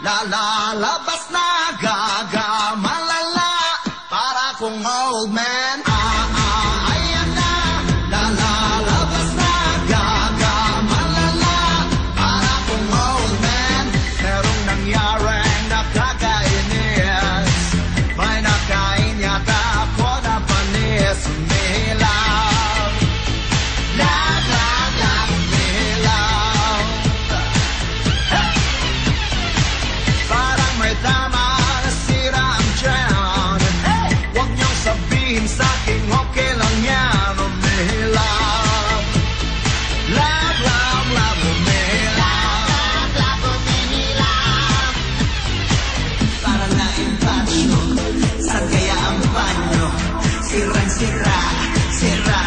La la la basna ga ga. cierra, cierra.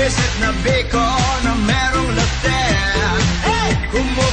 Visit na Bicol na merong latte Hey! Kumu